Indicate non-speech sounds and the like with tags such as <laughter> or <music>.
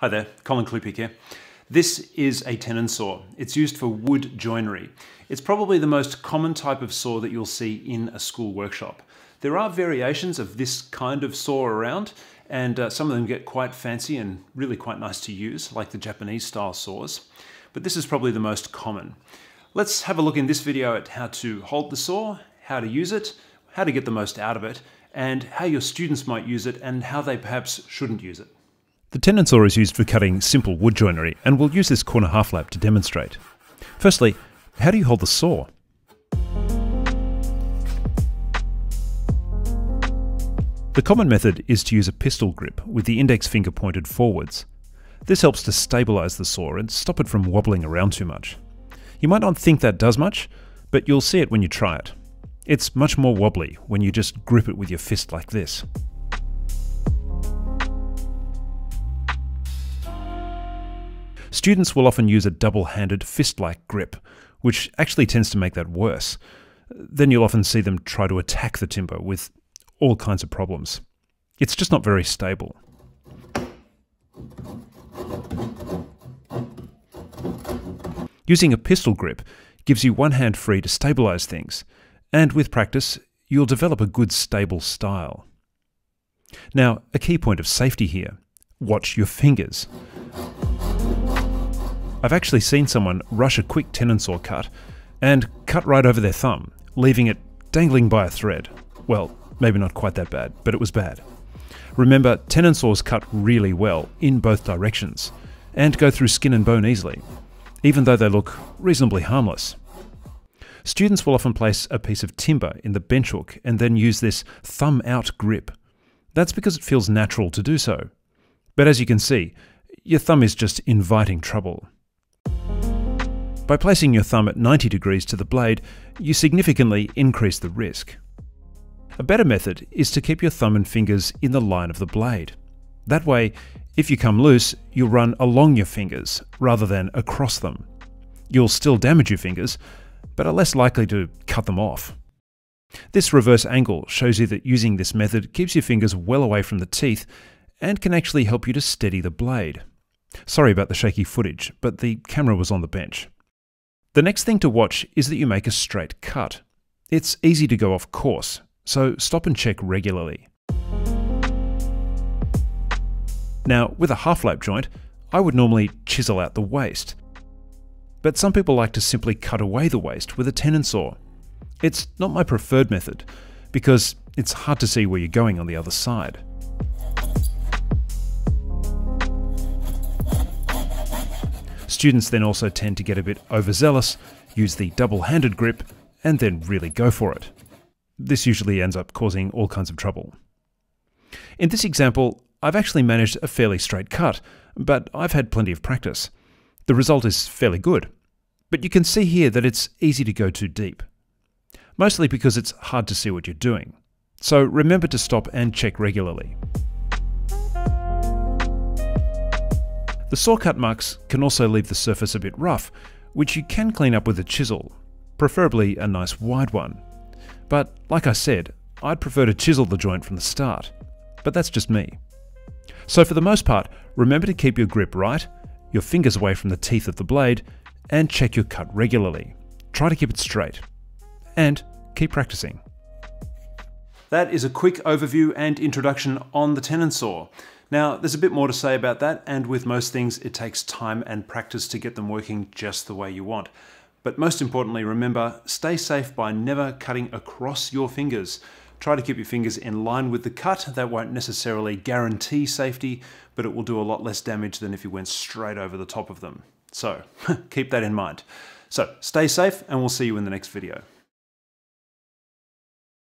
Hi there, Colin Klupiec here. This is a tenon saw. It's used for wood joinery. It's probably the most common type of saw that you'll see in a school workshop. There are variations of this kind of saw around, and uh, some of them get quite fancy and really quite nice to use, like the Japanese style saws. But this is probably the most common. Let's have a look in this video at how to hold the saw, how to use it, how to get the most out of it, and how your students might use it and how they perhaps shouldn't use it. The tenon saw is used for cutting simple wood joinery, and we'll use this corner half lap to demonstrate. Firstly, how do you hold the saw? The common method is to use a pistol grip with the index finger pointed forwards. This helps to stabilise the saw and stop it from wobbling around too much. You might not think that does much, but you'll see it when you try it. It's much more wobbly when you just grip it with your fist like this. Students will often use a double-handed fist-like grip, which actually tends to make that worse. Then you'll often see them try to attack the timber with all kinds of problems. It's just not very stable. Using a pistol grip gives you one hand free to stabilize things, and with practice, you'll develop a good stable style. Now, a key point of safety here watch your fingers. I've actually seen someone rush a quick tenon saw cut and cut right over their thumb, leaving it dangling by a thread. Well, maybe not quite that bad, but it was bad. Remember, tenon saws cut really well in both directions and go through skin and bone easily, even though they look reasonably harmless. Students will often place a piece of timber in the bench hook and then use this thumb out grip. That's because it feels natural to do so. But as you can see, your thumb is just inviting trouble. By placing your thumb at 90 degrees to the blade, you significantly increase the risk. A better method is to keep your thumb and fingers in the line of the blade. That way, if you come loose, you'll run along your fingers rather than across them. You'll still damage your fingers, but are less likely to cut them off. This reverse angle shows you that using this method keeps your fingers well away from the teeth and can actually help you to steady the blade. Sorry about the shaky footage, but the camera was on the bench. The next thing to watch is that you make a straight cut. It's easy to go off course, so stop and check regularly. Now, with a half lap joint, I would normally chisel out the waste. But some people like to simply cut away the waste with a tenon saw. It's not my preferred method, because it's hard to see where you're going on the other side. Students then also tend to get a bit overzealous, use the double-handed grip, and then really go for it. This usually ends up causing all kinds of trouble. In this example, I've actually managed a fairly straight cut, but I've had plenty of practice. The result is fairly good. But you can see here that it's easy to go too deep. Mostly because it's hard to see what you're doing. So remember to stop and check regularly. The saw cut marks can also leave the surface a bit rough, which you can clean up with a chisel, preferably a nice wide one. But like I said, I'd prefer to chisel the joint from the start, but that's just me. So for the most part, remember to keep your grip right, your fingers away from the teeth of the blade, and check your cut regularly. Try to keep it straight. And keep practicing. That is a quick overview and introduction on the tenon saw. Now, there's a bit more to say about that, and with most things, it takes time and practice to get them working just the way you want. But most importantly, remember, stay safe by never cutting across your fingers. Try to keep your fingers in line with the cut. That won't necessarily guarantee safety, but it will do a lot less damage than if you went straight over the top of them. So, <laughs> keep that in mind. So, stay safe, and we'll see you in the next video.